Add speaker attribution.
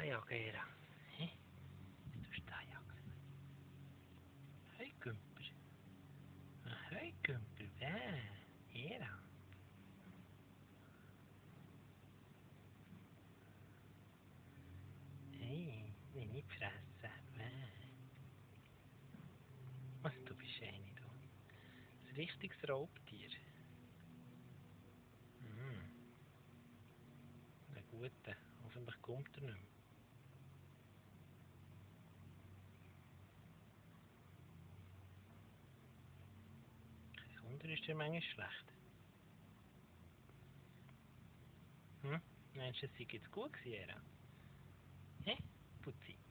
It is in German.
Speaker 1: jagen, Era? Hä? Du jagen. Hey, Gümper. Hey, Gümper, wer? Era? Hey, nicht fressen. Wer? Was, du bist eine, du. Ein richtiges Raubtier. Hm. Ein guter. Hoffentlich kommt er nicht mehr. ist dir manchmal schlecht? Hm? Meinst du, es sei jetzt gut gewesen, Hä? Putzi.